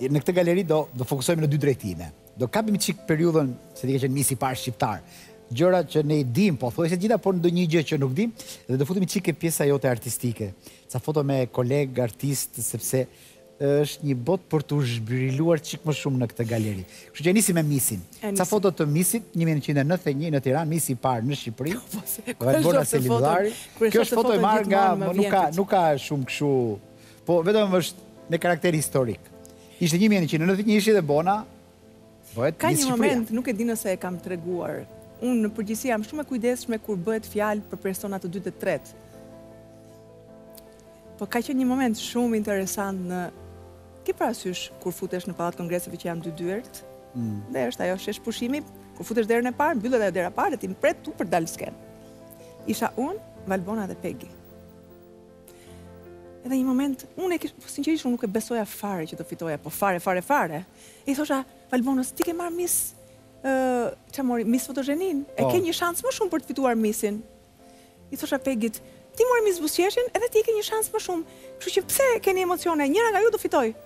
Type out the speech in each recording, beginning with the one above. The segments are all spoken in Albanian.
Në këtë galeri do do fokusohemi në dy drejtime. Do kapim çik periudhën se ti ke qenë misi i parë shqiptar. Gjëra që ne i dimë pothuajse të gjitha, por ndonjë gjë që nuk dimë dhe do futemi çik ke pjesa jote artistike. Ca foto me kolegë artistë sepse është një botë për t'u zhbiriluar çik më shumë në këtë galeri. Kështu që e nisim me misin. Ca foto të misit, një mijë e nëqind e nëntëdhjetë e një në Tiranë, misi i parë në Shqipëri. Valbona Selimllari. Kjo është foto e marrë nga nuk ka nuk ka shumë kështu Po vetëm është me karakter historik. Ishte 1991 ishi dhe Bona bëhet Ka një moment, nuk e di nëse e kam treguar. Unë në përgjithësi jam shumë e kujdesshme kur bëhet fjalë për persona të dytë e tretë. Po ka qenë një moment shumë interesant në ke parasysh kur futesh në pallat kongreseve që janë dy dyert? Mm. Dhe është ajo shesh pushimi, kur futesh te dera e parë, mbyllet ajo dera e parë dhe ti pret aty për dalë skenë. Isha unë, Valbona dhe Pegi. Edhe një moment, unë e kish, po sinqerisht unë nuk e besoja fare që do fitoja, po fare, fare, fare. I thosha Valbonës, ti ke marrë mis, uh, që mori, mis fotozhenin, po. e ke një shans më shumë për të fituar misin. I thosha Pegit, ti mori mis buzëqeshjen, edhe ti ke një shans më shumë. Kështu që pse keni emocione, njëra nga ju do fitojë.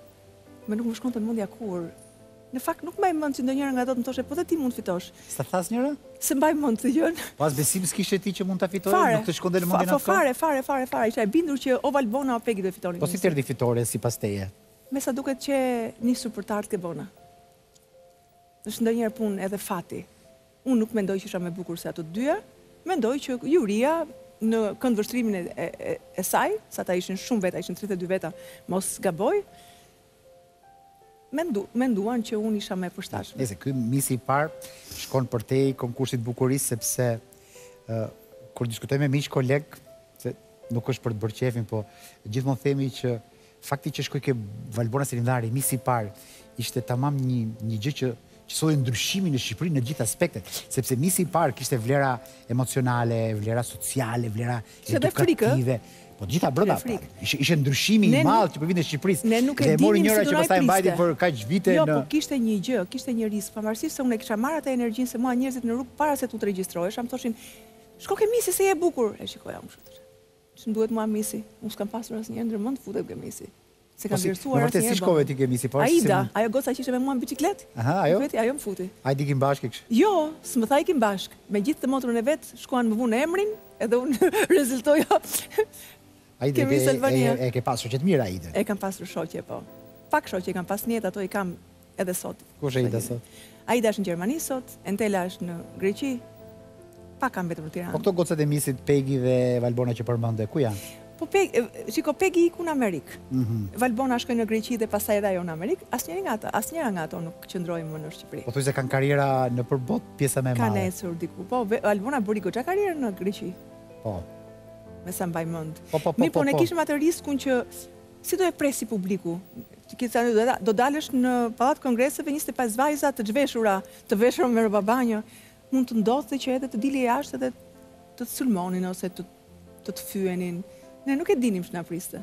Mua nuk më shkonte mendja kur Në fakt nuk mbaj mend që ndonjëra nga ato të më thoshte po dhe ti mund të fitosh. S'të tha asnjëra? S'e mbaj mend këtë gjënë. Po as besim s'kishte ti që mund ta fitoje? Fare. Nuk të shkonte në mendje në atë kohë? Fare, fare, fare, fare. Isha e bindur që o Valbona o Pegi do e fitonin misin. Po si të erdhi fitorja sipas teje? Me sa duket qe nisur për të ardhë ke Bona. Është ndonjëherë punë edhe fati. Unë nuk mendoj që isha më e bukur se ato të dyja, mendoj që juria në këndvështrimin e saj, se ata ishin shumë veta, ishin tridhjetë e dy veta, mos gaboj, menduan që unë isha më e përshtatshme. Nëse ky Miss i parë shkon përtej konkursit të bukurisë sepse ë kur diskutoj me miq kolegë, se nuk është për të të bërë qefin, po gjithmonë themi që fakti që shkoi ke Valbona Selimllari Miss i parë ishte tamam një një gjë që Çoi ndryshimin në Shqipëri në gjithë aspektet, sepse misi i parë kishte vlera emocionale, vlera sociale, vlera edukative. Po gjitha brënda ata. Ishte ndryshimi i madh që po vinte në Shqipëri. Ne nuk e dinim si do na priste. mbajti për kaq vite në Jo, po kishte një gjë, kishte një risk, pavarësisht se unë e kisha marrë atë energjinë se mua njerëzit në rrugë para se të regjistrohesha, më thoshin, Shko ke misi se je e bukur. E shikoja unë kështu. Ç'më duhet mua misi? Unë s'kam pasur asnjëherë ndërmend të futem ke misi. S'e kam vlerësuar asnjëherë. Në vërtetë si shkove ti ke misi po. Aida, ajo goca që ishte me mua në biçikletë? Aha, ajo. Vetë, ajo më futi. Hajde ikim bashkë kështu. Jo, s'më tha ikim bashkë. Me gjithë motrën e vet shkuan më vunë emrin edhe unë rezultoja ke Miss Albania. Aidën e ke pasur shoqe të mirë Aidën. E kam pasur shoqe po. Pak shoqe kam pas në jetë ato i kam edhe sot. Ku është Aida sot? Aida është në Gjermani sot, Entela është në Greqi, pak kanë mbetur në Tiranë. Po këto gocat e misit Pegi dhe Valbona që përmende, ku janë? Po Pegi, shiko Pegi iku në Amerikë. Mm -hmm. Valbona shkoi në Greqi dhe pastaj edhe ajo në Amerikë. Asnjëra nga ato, asnjëra nga ato nuk qëndroi më në Shqipëri. Po thjesht kanë karriera nëpër botë pjesa më e madhe. Kanë ecur diku. Po Valbona bëri goxha karrierë në Greqi. Po. Me sa mbaj mend. Po po po. Mi po, po ne po. kishim atë riskun që Si do e presi publiku? Ti ke thënë do do dalësh në Pallat të Kongreseve njëzet e pesë vajza të zhveshura, të veshura me rroba banjo. Mund të ndodhte që edhe të dilje jashtë edhe të të sulmonin ose të të të fyenin. Ne nuk e dinim ç'na priste.